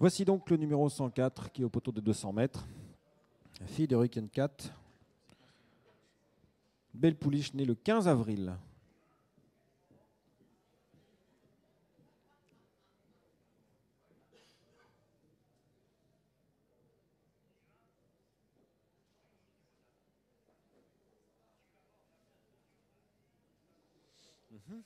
Voici donc le numéro 104 qui est au poteau de 200 mètres. Fille de Rick Cat. Belle pouliche née le 15 avril. Mhm.